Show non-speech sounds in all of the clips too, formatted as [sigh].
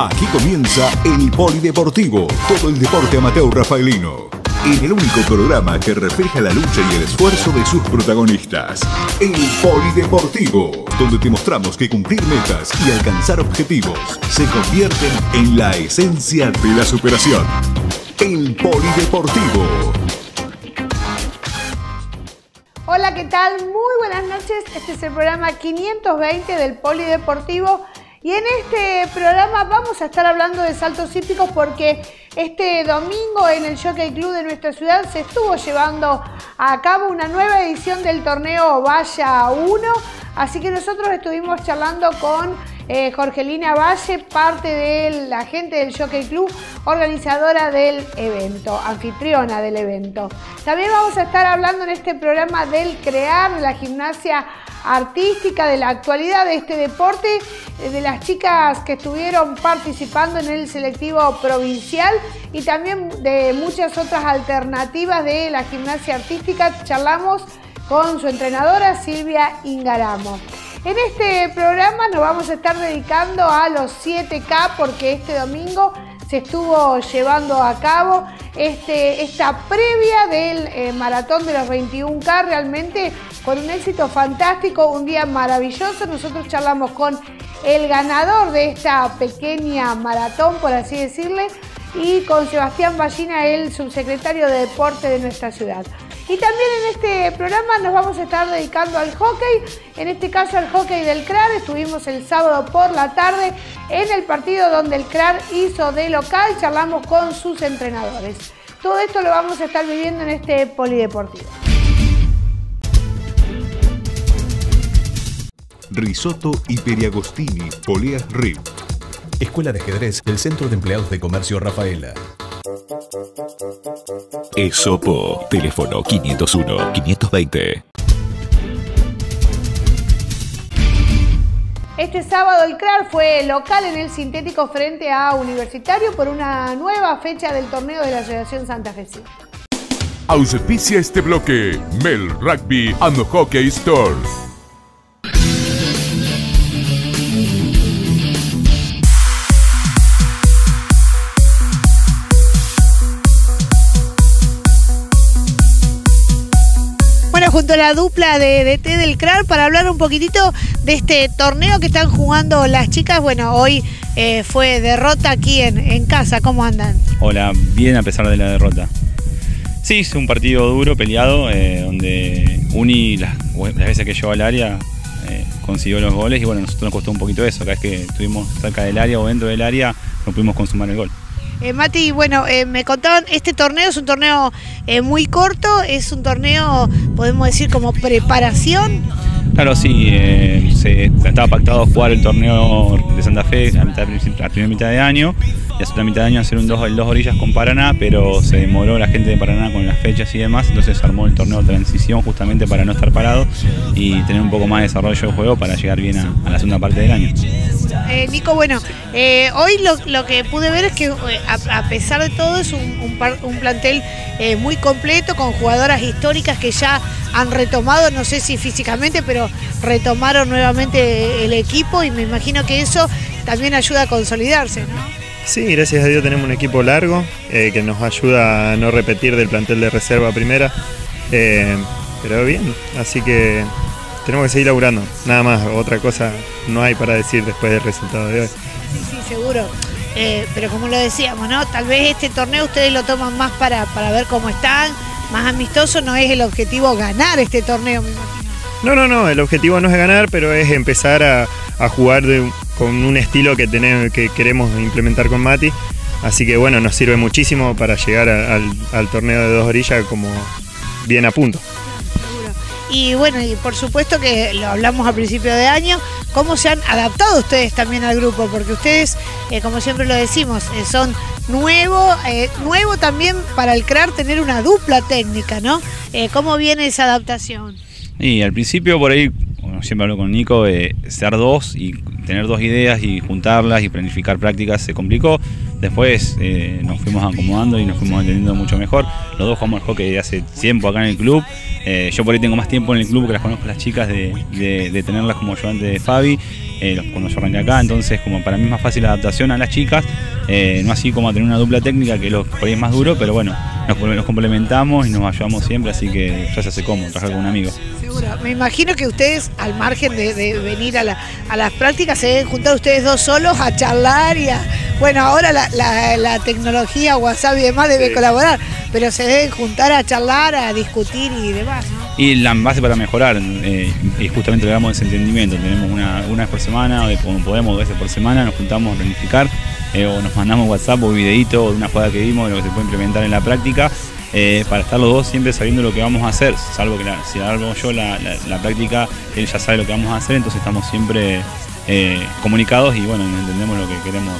Aquí comienza el Polideportivo, todo el deporte amateur rafaelino. En el único programa que refleja la lucha y el esfuerzo de sus protagonistas. El Polideportivo, donde te mostramos que cumplir metas y alcanzar objetivos se convierten en la esencia de la superación. El Polideportivo. Hola, ¿qué tal? Muy buenas noches. Este es el programa 520 del Polideportivo. Y en este programa vamos a estar hablando de saltos hípicos porque este domingo en el Jockey Club de nuestra ciudad se estuvo llevando a cabo una nueva edición del torneo Valla 1. Así que nosotros estuvimos charlando con eh, Jorgelina Valle, parte de la gente del Jockey Club, organizadora del evento, anfitriona del evento. También vamos a estar hablando en este programa del crear, la gimnasia artística, de la actualidad de este deporte, eh, de las chicas que estuvieron participando en el selectivo provincial y también de muchas otras alternativas de la gimnasia artística. Charlamos con su entrenadora Silvia Ingaramo. En este programa nos vamos a estar dedicando a los 7K porque este domingo se estuvo llevando a cabo este, esta previa del eh, maratón de los 21K, realmente con un éxito fantástico, un día maravilloso. Nosotros charlamos con el ganador de esta pequeña maratón, por así decirle, y con Sebastián Ballina, el subsecretario de Deporte de nuestra ciudad. Y también en este programa nos vamos a estar dedicando al hockey, en este caso al hockey del CRAR. Estuvimos el sábado por la tarde en el partido donde el CRAR hizo de local, charlamos con sus entrenadores. Todo esto lo vamos a estar viviendo en este polideportivo. Risotto y Periagostini, Poleas RIP. Escuela de Ajedrez del Centro de Empleados de Comercio Rafaela. Esopo, teléfono 501-520. Este sábado el CRAR fue local en el sintético frente a Universitario por una nueva fecha del torneo de la Asociación Santa Fe. Auspicia este bloque Mel Rugby and Hockey Junto a la dupla de, de T del CRAR para hablar un poquitito de este torneo que están jugando las chicas. Bueno, hoy eh, fue derrota aquí en, casa. ¿Cómo andan? Hola, bien a pesar de la derrota. Sí, es un partido duro, peleado, eh, donde Uni, las, veces que llegó al área, eh, consiguió los goles y bueno, nosotros nos costó un poquito eso. Cada vez que estuvimos cerca del área o dentro del área, no pudimos consumar el gol. Eh, Mati, bueno, eh, me contaban, este torneo es un torneo eh, muy corto, es un torneo, podemos decir, como preparación. Claro, sí, se, estaba pactado jugar el torneo de Santa Fe a, mitad, primera mitad de año y a la mitad de año hacer un dos, el dos orillas con Paraná, pero se demoró la gente de Paraná con las fechas y demás, entonces armó el torneo de transición justamente para no estar parado y tener un poco más de desarrollo de juego para llegar bien a la segunda parte del año. Eh, Nico, bueno, eh, hoy lo, que pude ver es que eh, a, pesar de todo es un, plantel muy completo con jugadoras históricas que ya han retomado, no sé si físicamente, pero retomaron nuevamente el equipo y me imagino que eso también ayuda a consolidarse, ¿no? Sí, gracias a Dios tenemos un equipo largo que nos ayuda a no repetir del plantel de reserva primera, pero bien, así que tenemos que seguir laburando, nada más, otra cosa no hay para decir después del resultado de hoy. Sí, sí, seguro. Eh, pero como lo decíamos, ¿no? Tal vez este torneo ustedes lo toman más para, para ver cómo están, más amistoso, no es el objetivo ganar este torneo, me imagino. No, no, no, el objetivo no es ganar, pero es empezar a, jugar con un estilo que, tenemos, que queremos implementar con Mati. Así que bueno, nos sirve muchísimo para llegar al, al torneo de dos orillas como bien a punto. Y bueno, y por supuesto que lo hablamos a principio de año, cómo se han adaptado ustedes también al grupo, porque ustedes, eh, como siempre lo decimos, eh, son nuevo, eh, nuevo también para el CRAR tener una dupla técnica, ¿no? ¿Cómo viene esa adaptación? Y al principio por ahí, siempre hablo con Nico, ser dos y tener dos ideas y juntarlas y planificar prácticas se complicó. Después eh, nos fuimos acomodando y nos fuimos entendiendo mucho mejor. Los dos jugamos al hockey hace tiempo acá en el club. Eh, yo por ahí tengo más tiempo en el club que las conozco las chicas de, tenerlas como ayudante de Fabi. eh, cuando yo arranqué acá, entonces como para mí es más fácil la adaptación a las chicas, no así como a tener una dupla técnica que lo, por ahí es más duro, pero bueno, nos, complementamos y nos ayudamos siempre, así que ya se hace cómodo trabajar con un amigo. Me imagino que ustedes, al margen de, de venir a, a las prácticas, se deben juntar ustedes dos solos a charlar y a. Bueno, ahora la, la- la tecnología, WhatsApp y demás debe colaborar, pero se deben juntar a charlar, a discutir y demás, ¿no? Y la base para mejorar, eh, y justamente le damos ese entendimiento. Tenemos una, una vez por semana, o de podemos, dos veces por semana, nos juntamos a planificar, eh, o nos mandamos WhatsApp o videito de una jugada que vimos, de lo que se puede implementar en la práctica, eh, para estar los dos siempre sabiendo lo que vamos a hacer. Salvo que la- si hago yo la, la- la práctica, él ya sabe lo que vamos a hacer, entonces estamos siempre eh, comunicados y bueno, entendemos lo que queremos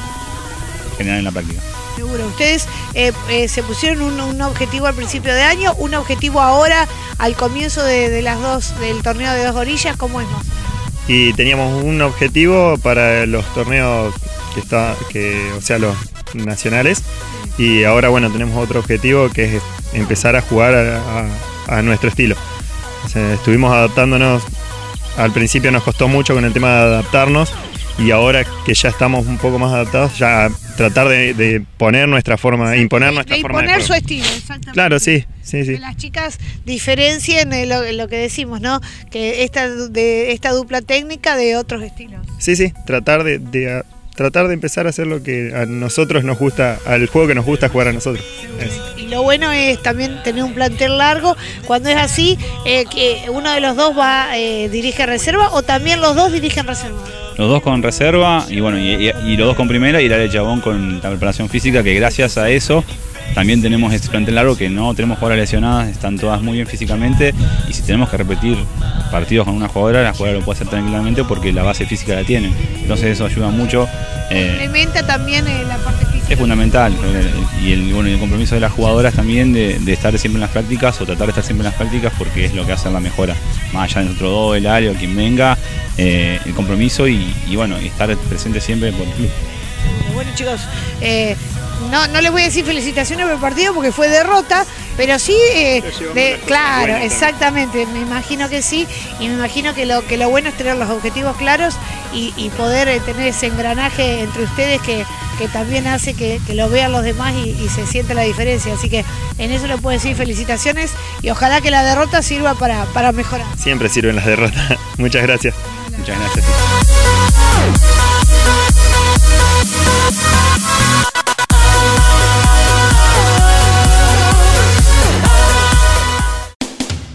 generar en la práctica. Seguro. Ustedes eh, eh, se pusieron un, un objetivo al principio de año, un objetivo ahora al comienzo de, de las dos del torneo de dos orillas, ¿cómo es más? Y teníamos un objetivo para los torneos que está, que, o sea, los nacionales. Y ahora bueno, tenemos otro objetivo que es empezar a jugar a, a- a nuestro estilo. O sea, estuvimos adaptándonos, al principio nos costó mucho con el tema de adaptarnos y ahora que ya estamos un poco más adaptados, ya tratar de, de poner nuestra forma, imponer nuestra de forma de imponer su estilo, exactamente. Claro, sí, sí, sí. Que las chicas diferencien lo, lo que decimos, ¿no? Que esta, de, esta dupla técnica de otros estilos. Sí, sí, tratar de, de, a- tratar de empezar a hacer lo que a nosotros nos gusta, al juego que nos gusta jugar a nosotros. Eso. Y lo bueno es también tener un plantel largo. Cuando es así, eh, que uno de los dos va eh, dirige reserva o también los dos dirigen reserva. Los dos con reserva y bueno, y, y- y los dos con primera y Lale Chabón con la preparación física, que gracias a eso también tenemos este plantel largo que no tenemos jugadoras lesionadas, están todas muy bien físicamente y si tenemos que repetir partidos con una jugadora, la jugadora lo puede hacer tranquilamente porque la base física la tienen. Entonces eso ayuda mucho. eh, Complementa también eh, la parte física. es fundamental eh, y el, bueno, el compromiso de las jugadoras también de, de estar siempre en las prácticas o tratar de estar siempre en las prácticas porque es lo que hace la mejora. Más allá de nosotros dos, el área o quien venga, eh, el compromiso y, y bueno, estar presente siempre por el club. Bueno, chicos, eh, no, no les voy a decir felicitaciones por el partido porque fue derrota, pero sí, eh, de- claro, exactamente, me imagino que sí, y me imagino que lo, que lo bueno es tener los objetivos claros y, y poder eh, tener ese engranaje entre ustedes que, que también hace que, que lo vean los demás y, y se siente la diferencia. Así que en eso le puedo decir felicitaciones y ojalá que la derrota sirva para, para mejorar. Siempre sirven las derrotas. [laughs] Muchas gracias. Muchas gracias.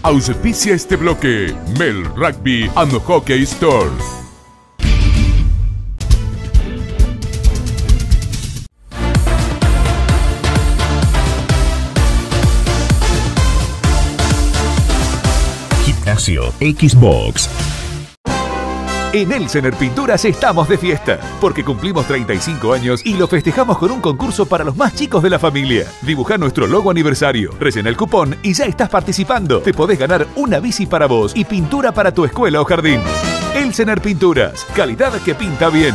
Auspicia este bloque Mel Rugby and Hockey Store. Gimnasio Xbox. En Elsener Pinturas estamos de fiesta, porque cumplimos 35 años y lo festejamos con un concurso para los más chicos de la familia. Dibuja nuestro logo aniversario, rellena el cupón y ya estás participando. Te podés ganar una bici para vos y pintura para tu escuela o jardín. Elsener Pinturas, calidad que pinta bien.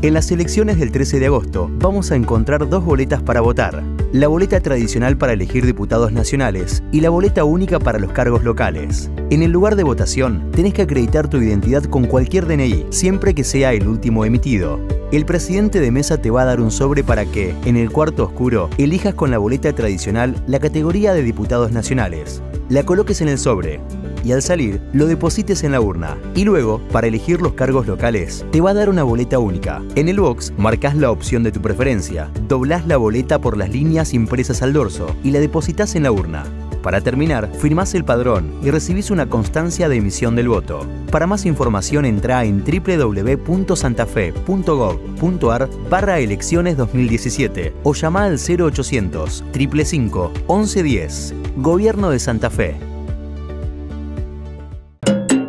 En las elecciones del 13 de agosto vamos a encontrar dos boletas para votar. La boleta tradicional para elegir diputados nacionales y la boleta única para los cargos locales. En el lugar de votación tenés que acreditar tu identidad con cualquier DNI, siempre que sea el último emitido. El presidente de mesa te va a dar un sobre para que, en el cuarto oscuro, elijas con la boleta tradicional la categoría de diputados nacionales. La coloques en el sobre y al salir lo deposites en la urna. Y luego, para elegir los cargos locales, te va a dar una boleta única. En el box marcas la opción de tu preferencia, doblás la boleta por las líneas impresas al dorso y la depositas en la urna. Para terminar, firmás el padrón y recibís una constancia de emisión del voto. Para más información entra en www.santafe.gov.ar barra elecciones 2017 o llama al 0800 555 1110. Gobierno de Santa Fe.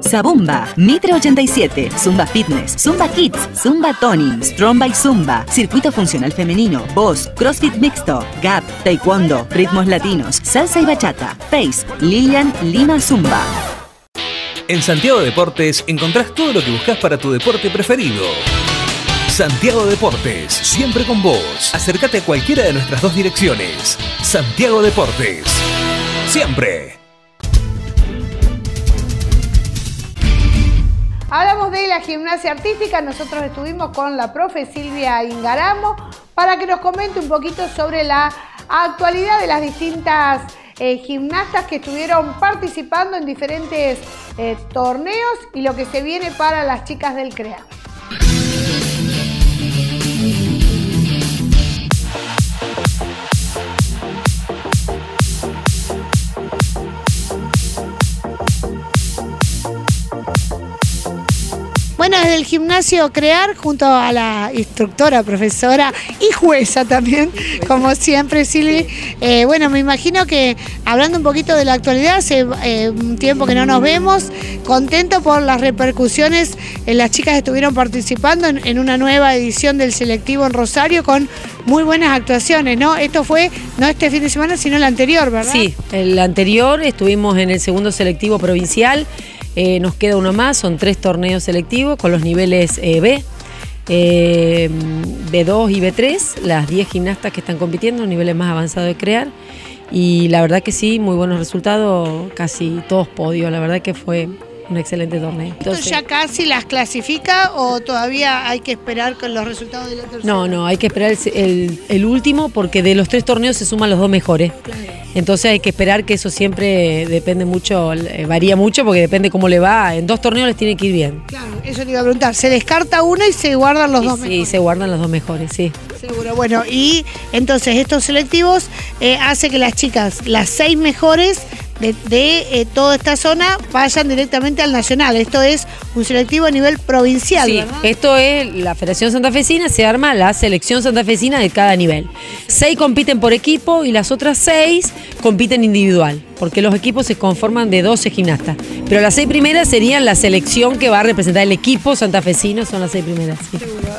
Zabumba, Mitre 87, Zumba Fitness, Zumba Kids, Zumba Tony, Strong by Zumba, Circuito Funcional Femenino, Voz, CrossFit Mixto, Gap, Taekwondo, Ritmos Latinos, Salsa y Bachata, Face, Lilian Lima Zumba. En Santiago Deportes encontrás todo lo que buscas para tu deporte preferido. Santiago Deportes, siempre con vos. Acércate a cualquiera de nuestras dos direcciones. Santiago Deportes, siempre. Hablamos de la gimnasia artística, nosotros estuvimos con la profe Silvia Ingaramo para que nos comente un poquito sobre la actualidad de las distintas eh, gimnastas que estuvieron participando en diferentes eh, torneos y lo que se viene para las chicas del CREA. Bueno, desde el gimnasio Crear, junto a la instructora, profesora y jueza también, como siempre, Silvi. Eh, bueno, me imagino que hablando un poquito de la actualidad, hace eh, un tiempo que no nos vemos, contento por las repercusiones. Eh, las chicas estuvieron participando en, en una nueva edición del selectivo en Rosario con muy buenas actuaciones, ¿no? Esto fue no este fin de semana, sino el anterior, ¿verdad? Sí, el anterior estuvimos en el segundo selectivo provincial. Eh, nos queda uno más, son tres torneos selectivos con los niveles eh, B, eh, B2 y B3, las 10 gimnastas que están compitiendo, niveles más avanzados de crear. Y la verdad que sí, muy buenos resultados, casi todos podios, la verdad que fue un excelente torneo. ¿Esto ya casi las clasifica o todavía hay que esperar con los resultados de la tercera? No, no, hay que esperar el, el- el último porque de los tres torneos se suman los dos mejores. Entonces hay que esperar que eso siempre depende mucho, eh, varía mucho porque depende cómo le va. En dos torneos les tiene que ir bien. Claro, eso te iba a preguntar. Se descarta uno y se guardan los Y dos sí, mejores. se guardan los dos mejores, sí. Seguro. Bueno, y entonces estos selectivos eh, hace que las chicas, las seis mejores de, de, eh, toda esta zona, vayan directamente al nacional. Esto es un selectivo a nivel provincial, Sí, ¿verdad? esto es la Federación Santafesina, se arma la selección santafesina de cada nivel. Seis compiten por equipo y las otras seis compiten individual, porque los equipos se conforman de 12 gimnastas. Pero las seis primeras serían la selección que va a representar el equipo santafesino, son las seis primeras. sí.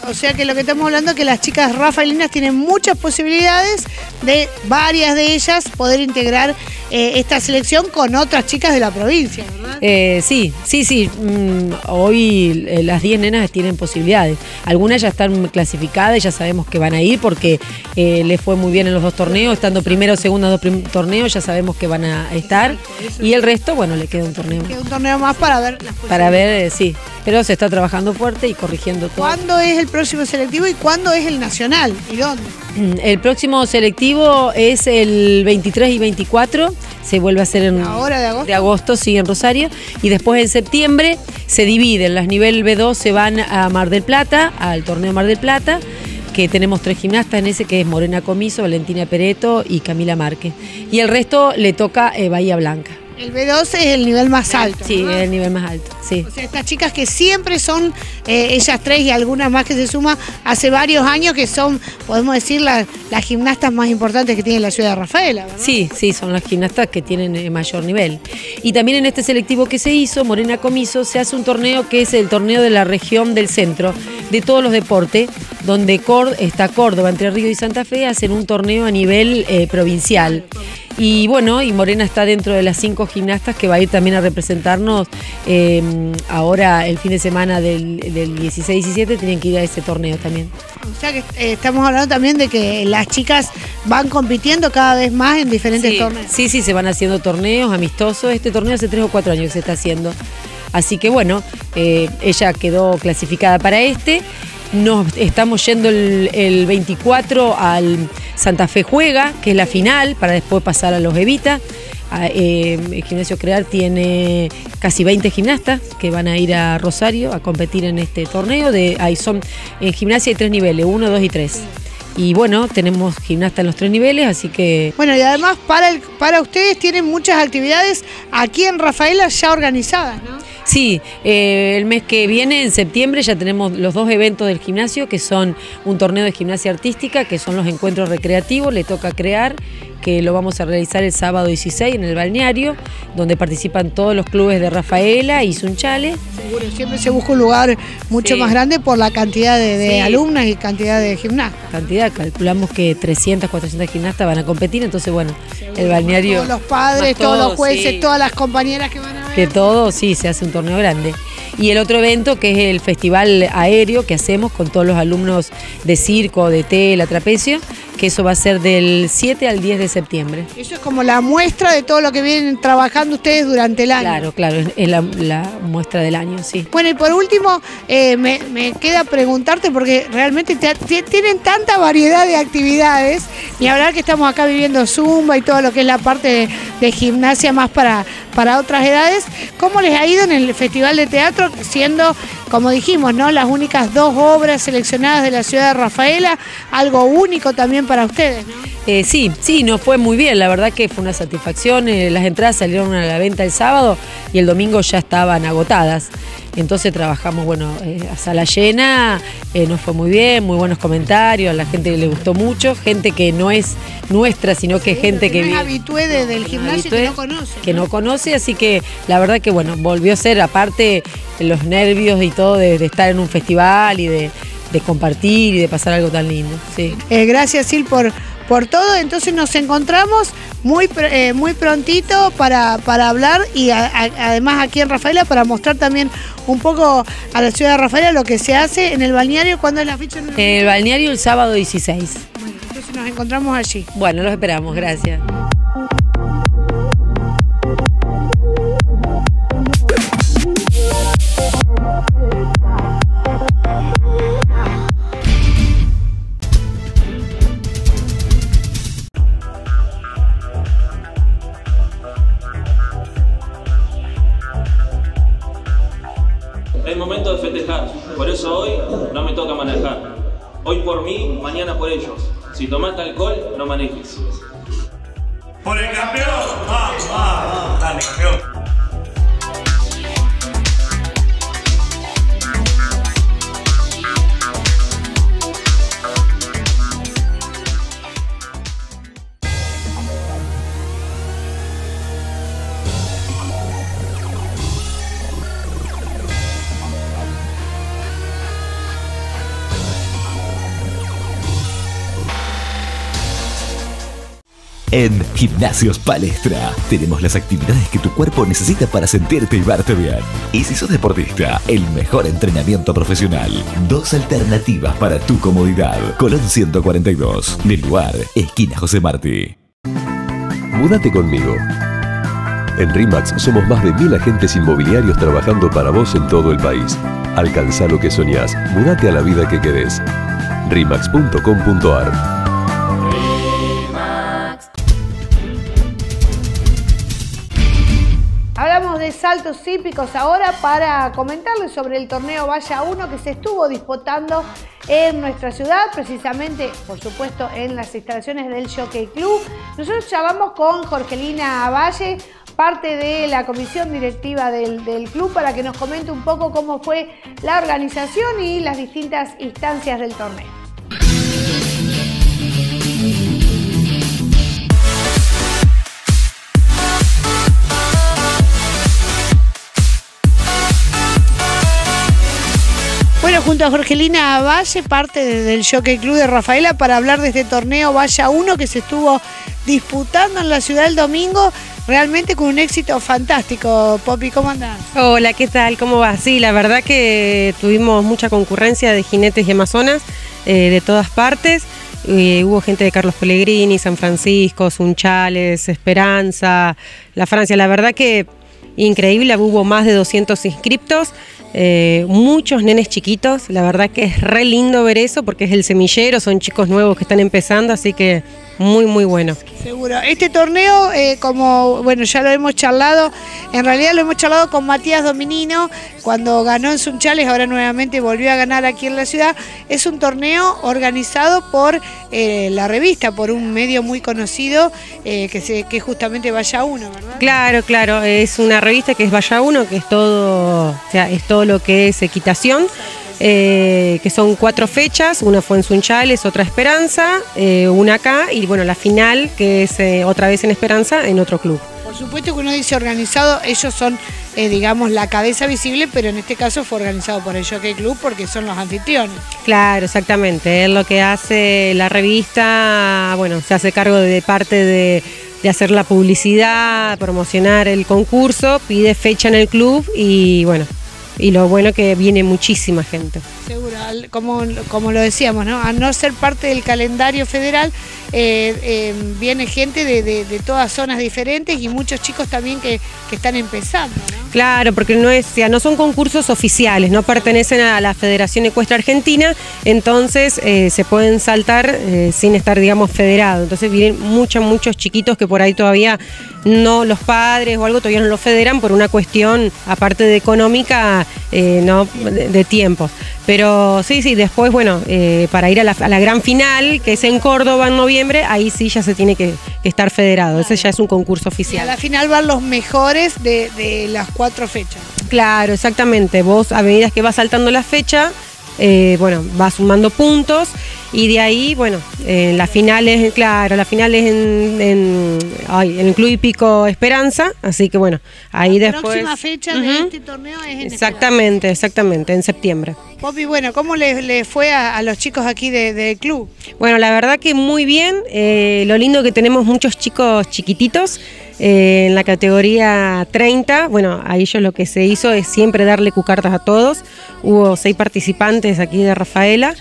O sea que lo que estamos hablando es que las chicas rafaelinas tienen muchas posibilidades de varias de ellas poder integrar eh, esta selección con otras chicas de la provincia, ¿verdad? Eh, sí, sí, sí. mm, hoy eh, las 10 nenas tienen posibilidades. Algunas ya están clasificadas ya sabemos que van a ir porque eh, les fue muy bien en los dos torneos. Estando primero o segundo dos torneos, ya sabemos que van a estar. Y el resto, bueno, le queda un torneo. Queda un torneo más para ver las Para ver, eh, sí. Pero se está trabajando fuerte y corrigiendo todo. ¿Cuándo es el próximo selectivo y cuándo es el nacional? ¿Y dónde? Mm, El próximo selectivo es el 23 y 24. Se vuelve a hacer en Ahora de agosto. de agosto, sí, en Rosario. Y después en septiembre se dividen. Las nivel B2 se van a Mar del Plata, al torneo Mar del Plata, que tenemos tres gimnastas en ese, que es Morena Comiso, Valentina Pereto y Camila Márquez. Y el resto le toca eh, Bahía Blanca. El B12 es el nivel más alto. Sí, ¿no? es el nivel más alto, sí. O sea, estas chicas que siempre son, eh, ellas tres y algunas más que se suman, hace varios años que son, podemos decir, la- las gimnastas más importantes que tiene la ciudad de Rafaela, ¿verdad? Sí, sí, son las gimnastas que tienen eh, mayor nivel. Y también en este selectivo que se hizo, Morena Comiso, se hace un torneo que es el torneo de la región del centro, de todos los deportes, donde está Córdoba, Entre Ríos y Santa Fe, hacen un torneo a nivel eh, provincial. Y bueno, y Morena está dentro de las cinco gimnastas que va a ir también a representarnos eh, ahora el fin de semana del, del 16-17, tienen que ir a ese torneo también. O sea que eh, estamos hablando también de que las chicas van compitiendo cada vez más en diferentes Sí, torneos. Sí, sí, se van haciendo torneos amistosos. Este torneo hace tres o cuatro años que se está haciendo. Así que bueno, eh, ella quedó clasificada para este. Nos estamos yendo el, el 24 al Santa Fe Juega, que es la final, para después pasar a los Evita. Ah, eh, el gimnasio Crear tiene casi 20 gimnastas que van a ir a Rosario a competir en este torneo. De, ahí son, en gimnasia hay tres niveles, uno, dos y tres. Y bueno, tenemos gimnasta en los tres niveles, así que Bueno, y además para, para ustedes tienen muchas actividades aquí en Rafaela ya organizadas, ¿no? Sí, eh, el mes que viene, en septiembre, ya tenemos los dos eventos del gimnasio, que son un torneo de gimnasia artística, que son los encuentros recreativos, le toca crear, que lo vamos a realizar el sábado 16 en el balneario, donde participan todos los clubes de Rafaela y Sunchales. Seguro, siempre se busca un lugar mucho Sí. más grande por la cantidad de, de Sí. alumnas y cantidad de gimnastas. Cantidad, calculamos que 300, 400 gimnastas van a competir, entonces bueno, el balneario... Todos los padres, todos los jueces, sí. todas las compañeras que van a que todo, sí, se hace un torneo grande. Y el otro evento que es el festival aéreo que hacemos con todos los alumnos de circo, de tela, trapecio, que eso va a ser del 7 al 10 de septiembre. Eso es como la muestra de todo lo que vienen trabajando ustedes durante el año. Claro, claro, es- la, la muestra del año, sí. Bueno, y por último, eh, me, me queda preguntarte, porque realmente te- te- tienen tanta variedad de actividades, y hablar que estamos acá viviendo Zumba y todo lo que es la parte de, de gimnasia más para, para otras edades, ¿cómo les ha ido en el Festival de Teatro, siendo, como dijimos, ¿no? las únicas dos obras seleccionadas de la ciudad de Rafaela, algo único también para ustedes? Eh, sí, sí, nos fue muy bien, la verdad que fue una satisfacción. eh, las entradas salieron a la venta el sábado y el domingo ya estaban agotadas. Entonces trabajamos, bueno, eh, a sala llena, eh, nos fue muy bien, muy buenos comentarios, a la gente le gustó mucho, gente que no es nuestra, sino que gente que no es vive- habitué de- del gimnasio que no conoce. que no conoce, así que la verdad que bueno, volvió a ser aparte los nervios y todo de, de estar en un festival y de, de compartir y de pasar algo tan lindo. Sí. Eh, gracias, Sil, por, por todo. Entonces nos encontramos muy, eh, muy prontito para, para hablar y a- a- además aquí en Rafaela para mostrar también un poco a la ciudad de Rafaela lo que se hace en el balneario. ¿Cuándo es la fecha? en el- En el balneario el sábado 16. Bueno, entonces nos encontramos allí. Bueno, los esperamos, gracias. En Gimnasios Palestra tenemos las actividades que tu cuerpo necesita para sentirte y verte bien. Y si sos deportista, el mejor entrenamiento profesional. Dos alternativas para tu comodidad. Colón 142, del lugar, esquina José Martí. Múdate conmigo. En RIMAX somos más de mil agentes inmobiliarios trabajando para vos en todo el país. Alcanza lo que soñás. Múdate a la vida que querés. RIMAX.com.ar saltos hípicos ahora para comentarles sobre el torneo Valla 1 que se estuvo disputando en nuestra ciudad, precisamente, por supuesto, en las instalaciones del Jockey Club. Nosotros charlamos con Jorgelina Valle, parte de la comisión directiva del club, para que nos comente un poco cómo fue la organización y las distintas instancias del torneo. Junto a Jorgelina Valle, parte de- del Jockey Club de Rafaela, para hablar de este torneo Valla 1 que se estuvo disputando en la ciudad el domingo, realmente con un éxito fantástico. Poppy, ¿cómo andás? Hola, ¿qué tal? ¿Cómo va? Sí, la verdad que tuvimos mucha concurrencia de jinetes y amazonas eh, de todas partes. Eh, hubo gente de Carlos Pellegrini, San Francisco, Sunchales, Esperanza, La Francia. La verdad que increíble, hubo más de 200 inscriptos. eh, muchos nenes chiquitos, la verdad que es re lindo ver eso porque es el semillero, son chicos nuevos que están empezando, así que muy, muy bueno. Seguro. Este torneo, eh, como bueno, ya lo hemos charlado, en realidad lo hemos charlado con Matías Dominino cuando ganó en Sunchales, ahora nuevamente volvió a ganar aquí en la ciudad. Es un torneo organizado por eh, la revista, por un medio muy conocido eh, que, se, que es justamente Vaya Uno, ¿verdad? Claro, claro, es una revista que es Vaya Uno, que es todo, o sea, es todo lo que es equitación, eh, que son cuatro fechas, una fue en Sunchales, otra Esperanza, eh, una acá y bueno, la final que es eh, otra vez en Esperanza en otro club. Por supuesto que uno dice organizado, ellos son, digamos, la cabeza visible, pero en este caso fue organizado por el Jockey Club porque son los anfitriones. Claro, exactamente, es lo que hace la revista, bueno, se hace cargo de parte de, de hacer la publicidad, promocionar el concurso, pide fecha en el club y bueno, y lo bueno que viene muchísima gente. Seguro, al- como, como lo decíamos, ¿no? A no ser parte del calendario federal, eh, eh, viene gente de, de- todas zonas diferentes y muchos chicos también que, que están empezando. ¿no? Claro, porque no es, sea, no son concursos oficiales, no pertenecen a la Federación Ecuestre Argentina, entonces eh, se pueden saltar sin estar, digamos, federados. Entonces vienen muchos, muchos chiquitos que por ahí todavía no, los padres o algo todavía no los federan por una cuestión, aparte de económica, no de, de tiempos. Pero sí, sí, después, bueno, eh, para ir a la, a la gran final, que es en Córdoba en noviembre, ahí sí ya se tiene que, que estar federado. Ese ya es un concurso Y a oficial. la final van los mejores de, de las cuatro fechas. Claro, exactamente. Vos a medida que vas saltando la fecha, eh, bueno, vas sumando puntos y de ahí, bueno, eh, la final es, claro, la final es en, en, ay, en el Club Hípico Esperanza, así que bueno, ahí La después... próxima fecha de este torneo es en Exactamente, exactamente, en septiembre. Popi, bueno, ¿cómo le, le fue a, a los chicos aquí de- del club? Bueno, la verdad que muy bien. eh, lo lindo que tenemos muchos chicos chiquititos eh, en la categoría 30. Bueno, a ellos lo que se hizo es siempre darle cucartas a todos. Hubo seis participantes aquí de Rafaela,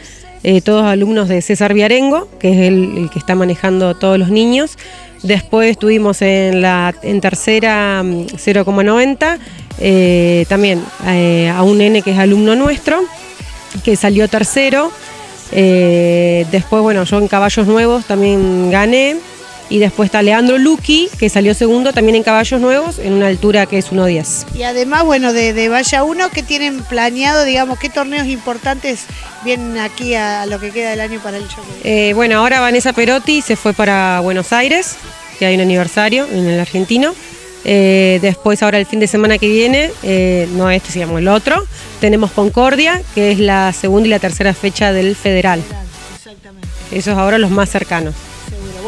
eh, todos alumnos de César Viarengo, que es el, que está manejando todos los niños. Después tuvimos en la en tercera mm, 0,90 eh, también a un nene que es alumno nuestro que salió tercero. Después, bueno, yo en caballos nuevos también gané. Y después está Leandro Luqui, que salió segundo también en caballos nuevos, en una altura que es 1.10. Y además, bueno, de, de Valla 1, ¿qué tienen planeado, digamos, qué torneos importantes vienen aquí a, a lo que queda del año para el jockey? Eh, bueno, ahora Vanessa Perotti se fue para Buenos Aires, que hay un aniversario en el argentino. Eh, después, ahora el fin de semana que viene, eh, no este, sino el otro, tenemos Concordia, que es la segunda y la tercera fecha del federal. Esos ahora los más cercanos.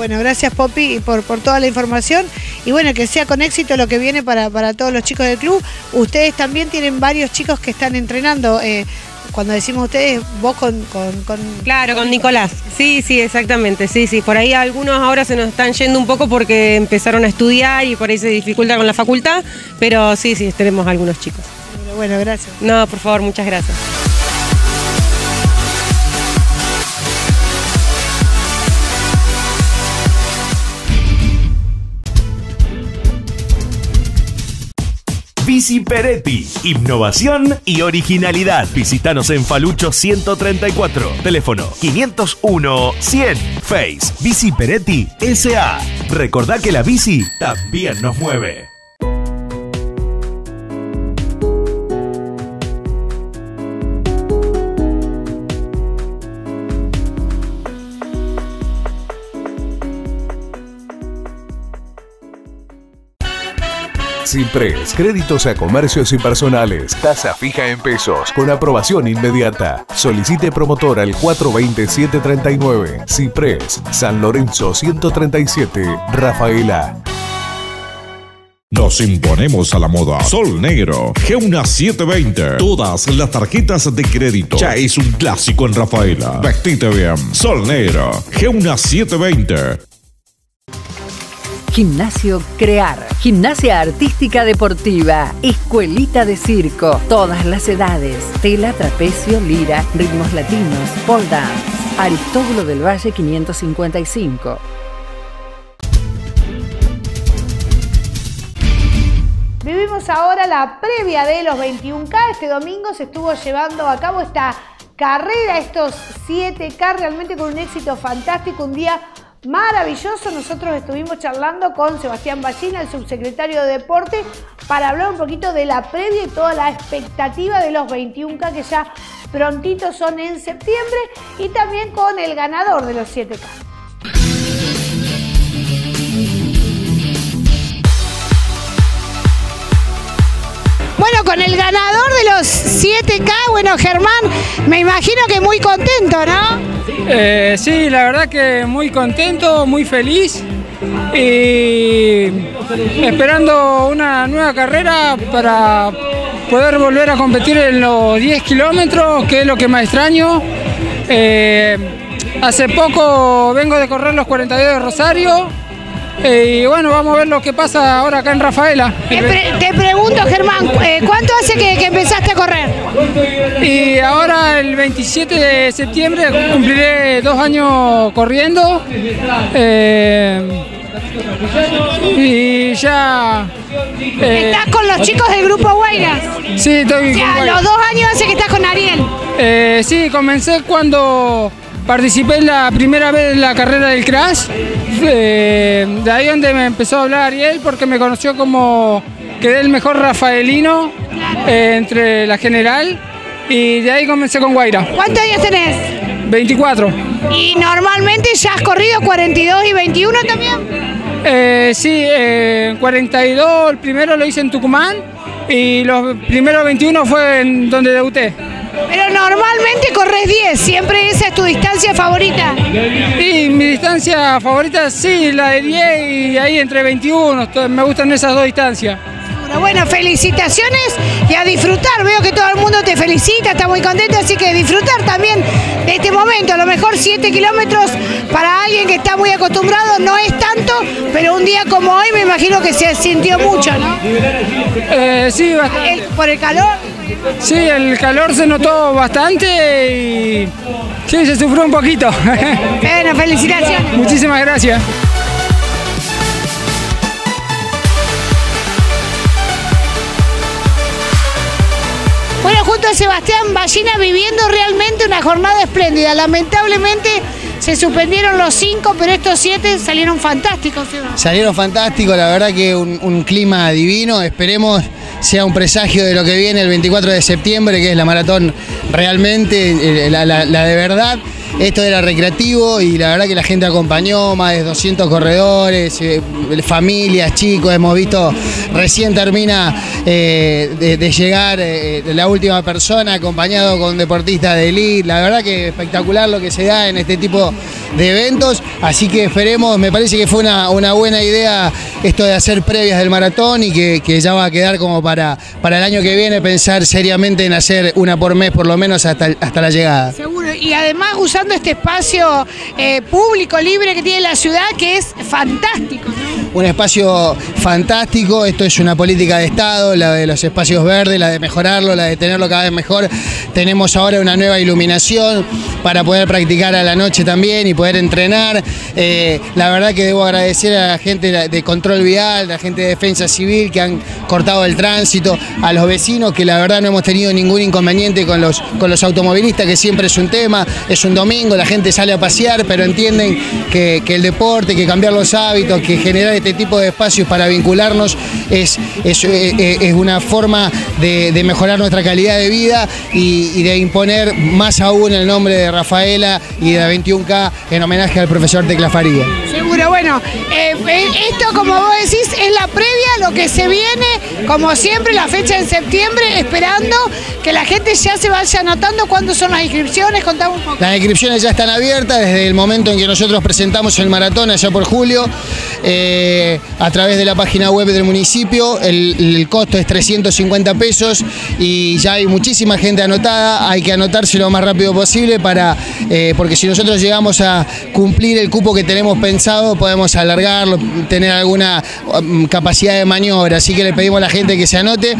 Bueno, gracias Popi por, por toda la información y bueno, que sea con éxito lo que viene para, para todos los chicos del club. Ustedes también tienen varios chicos que están entrenando. eh, cuando decimos ustedes, vos con... con, con- Claro, con Nicolás. Sí, sí, exactamente. Sí, sí. Por ahí algunos ahora se nos están yendo un poco porque empezaron a estudiar y por ahí se dificulta con la facultad, pero sí, sí, tenemos algunos chicos. Bueno, gracias. No, por favor, muchas gracias. Bici Peretti, innovación y originalidad. Visítanos en Falucho 134, teléfono 501 100, Face Bici Peretti SA. Recordá que la bici también nos mueve. Cipres, créditos a comercios y personales, tasa fija en pesos, con aprobación inmediata. Solicite promotor al 420-739. Cipres, San Lorenzo 137, Rafaela. Nos imponemos a la moda. Sol Negro, Geuna 720. Todas las tarjetas de crédito. Ya es un clásico en Rafaela. Vestite bien. Sol Negro, Geuna 720. Gimnasio Crear, Gimnasia Artística Deportiva, Escuelita de Circo, todas las edades, tela, trapecio, lira, ritmos latinos, pole dance, Aristóbulo del Valle 555. Vivimos ahora la previa de los 21K. Este domingo se estuvo llevando a cabo esta carrera, estos 7K, realmente con un éxito fantástico, un día maravilloso. Nosotros estuvimos charlando con Sebastián Ballina, el subsecretario de Deporte, para hablar un poquito de la previa y toda la expectativa de los 21K que ya prontito son en septiembre y también con el ganador de los 7K. Bueno, con el ganador de los 7K, bueno, Germán, me imagino que muy contento, ¿no? Eh, sí, la verdad que muy contento, muy feliz y esperando una nueva carrera para poder volver a competir en los 10 kilómetros, que es lo que más extraño. Eh, hace poco vengo de correr los 42 de Rosario Eh, y bueno, vamos a ver lo que pasa ahora acá en Rafaela. Te, pre- te pregunto, Germán, eh, ¿cuánto hace que, que empezaste a correr? Y ahora el 27 de septiembre cumpliré dos años corriendo. Eh, y ya... eh, ¿Estás con los chicos del grupo Guayras? Sí, estoy O sea, con los dos años hace que estás con Ariel. Eh, sí, comencé cuando participé la primera vez en la carrera del Crash. Eh, de ahí donde me empezó a hablar Ariel porque me conoció como quedé el mejor rafaelino eh, entre la general y de ahí comencé con Guaira. ¿Cuántos años tenés? 24. Y normalmente ya has corrido 42 y 21 también. Eh, sí, eh, 42 el primero lo hice en Tucumán y los primeros 21 fue en donde debuté. Pero normalmente corres 10, siempre esa es tu distancia favorita. Y mi distancia favorita, sí, la de 10 y ahí entre 21. to- Me gustan esas dos distancias. Bueno, felicitaciones y a disfrutar. Veo que todo el mundo te felicita, está muy contento, así que disfrutar también de este momento. A lo mejor 7 kilómetros para alguien que está muy acostumbrado no es tanto, pero un día como hoy me imagino que se sintió mucho, ¿no? Eh, sí, bastante. Por el calor. Sí, el calor se notó bastante y sí, se sufrió un poquito. [laughs] Bueno, felicitaciones. Muchísimas gracias. Bueno, junto a Sebastián Ballina viviendo realmente una jornada espléndida. Lamentablemente se suspendieron los cinco, pero estos siete salieron fantásticos. Salieron fantásticos, la verdad que un, un clima divino. Esperemos sea un presagio de lo que viene el 24 de septiembre, que es la maratón realmente, eh, la, de verdad. Esto era recreativo y la verdad que la gente acompañó, más de 200 corredores, eh, familias, chicos, hemos visto, recién termina eh, de, llegar eh, la última persona acompañado con deportistas de elite, la verdad que espectacular lo que se da en este tipo de eventos, así que esperemos, me parece que fue una, buena idea esto de hacer previas del maratón y que, ya va a quedar como para, para el año que viene pensar seriamente en hacer una por mes por lo menos hasta, hasta la llegada. Seguro. Y además usando este espacio eh, público, libre que tiene la ciudad, que es fantástico. ¿no? Un espacio fantástico, esto es una política de Estado, la de los espacios verdes, la de mejorarlo, la de tenerlo cada vez mejor. Tenemos ahora una nueva iluminación para poder practicar a la noche también y poder entrenar. Eh, la verdad que debo agradecer a la gente de control vial, a la gente de defensa civil que han cortado el tránsito, a los vecinos que la verdad no hemos tenido ningún inconveniente con los, con los automovilistas, que siempre es un tema, es un domingo, la gente sale a pasear, pero entienden que, que el deporte, que cambiar los hábitos, que generar este tipo de espacios para vincularnos es, es, eh, es una forma de, de mejorar nuestra calidad de vida y, y de imponer más aún el nombre de Rafaela y de la 21K en homenaje al profesor Tecla Faría. Seguro, bueno, eh, eh, esto como vos decís es la previa a lo que se viene, como siempre, la fecha en septiembre, esperando que la gente ya se vaya anotando cuándo son las inscripciones, contame un poco. Las inscripciones ya están abiertas desde el momento en que nosotros presentamos el maratón allá por julio, eh, a través de la página web del municipio. El, costo es 350 pesos y ya hay muchísima gente anotada. Hay que anotarse lo más rápido posible para, eh, porque si nosotros llegamos a cumplir el cupo que tenemos pensado, podemos alargarlo, tener alguna um, capacidad de maniobra. Así que le pedimos a la gente que se anote.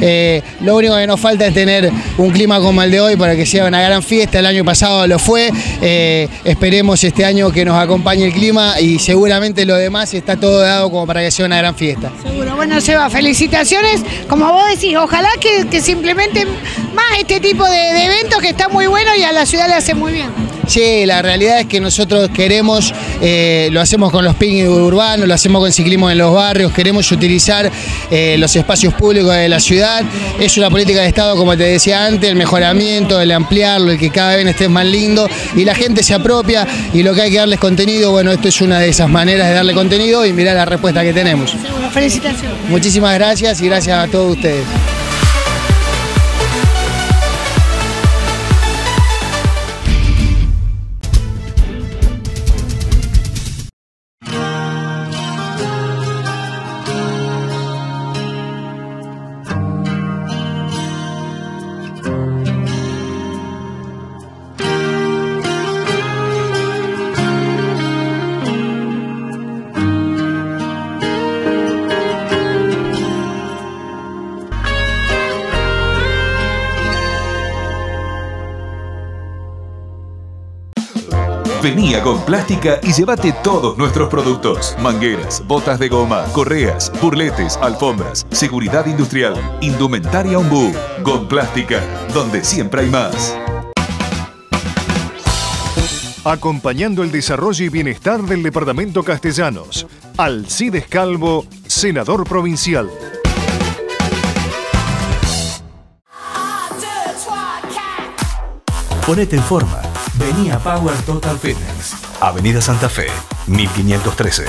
Eh, lo único que nos falta es tener un clima como el de hoy para que sea una gran fiesta. El año pasado lo fue. Eh, esperemos este año que nos acompañe el clima y seguramente lo demás está todo dado como para que sea una gran fiesta. Seguro, bueno, Seba, felicitaciones. Como vos decís, ojalá que, que se más este tipo de, de eventos que está muy bueno y a la ciudad le hace muy bien. Sí, la realidad es que nosotros queremos, eh, lo hacemos con los picnics urbanos, lo hacemos con ciclismo en los barrios, queremos utilizar eh, los espacios públicos de la ciudad. Es una política de Estado, como te decía antes, el mejoramiento, el ampliarlo, el que cada vez esté más lindo y la gente se apropia y lo que hay que darles contenido, bueno, esto es una de esas maneras de darle contenido y mirá la respuesta que tenemos. Felicitaciones. Muchísimas gracias y gracias a todos ustedes. Con Plástica y llévate todos nuestros productos. Mangueras, botas de goma, correas, burletes, alfombras, seguridad industrial, indumentaria Umbú. Con Plástica, donde siempre hay más. Acompañando el desarrollo y bienestar del Departamento Castellanos. Alcides Calvo, senador provincial. Ponete en forma. Vení a Power Total Fitness. Avenida Santa Fe, 1513.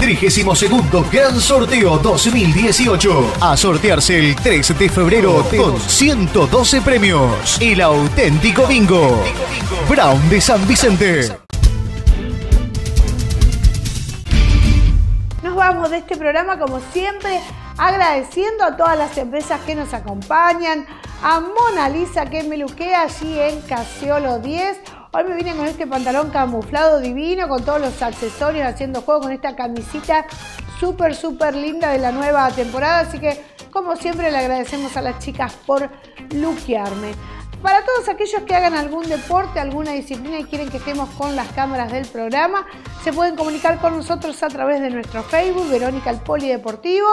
32 Gran Sorteo 2018. A sortearse el 3 de febrero con 112 premios. El auténtico bingo. Brown de San Vicente. Nos vamos de este programa como siempre agradeciendo a todas las empresas que nos acompañan, a Mona Lisa que me luquea allí en Casiolo 10. Hoy me vine con este pantalón camuflado divino, con todos los accesorios, haciendo juego con esta camisita súper, súper linda de la nueva temporada. Así que, como siempre, le agradecemos a las chicas por luquearme. Para todos aquellos que hagan algún deporte, alguna disciplina y quieren que estemos con las cámaras del programa, se pueden comunicar con nosotros a través de nuestro Facebook, Verónica el Polideportivo.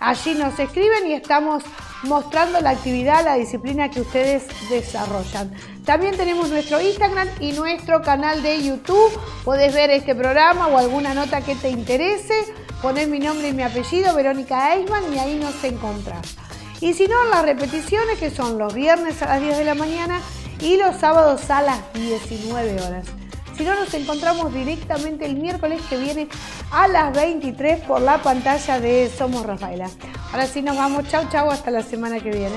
Allí nos escriben y estamos mostrando la actividad, la disciplina que ustedes desarrollan. También tenemos nuestro Instagram y nuestro canal de YouTube. Podés ver este programa o alguna nota que te interese, poner mi nombre y mi apellido, Verónica Eisman, y ahí nos encontrás. Y si no, las repeticiones que son los viernes a las 10 de la mañana y los sábados a las 19 horas. Si no, nos encontramos directamente el miércoles que viene a las 23 por la pantalla de Somos Rafaela. Ahora sí nos vamos. Chau, chau. Hasta la semana que viene.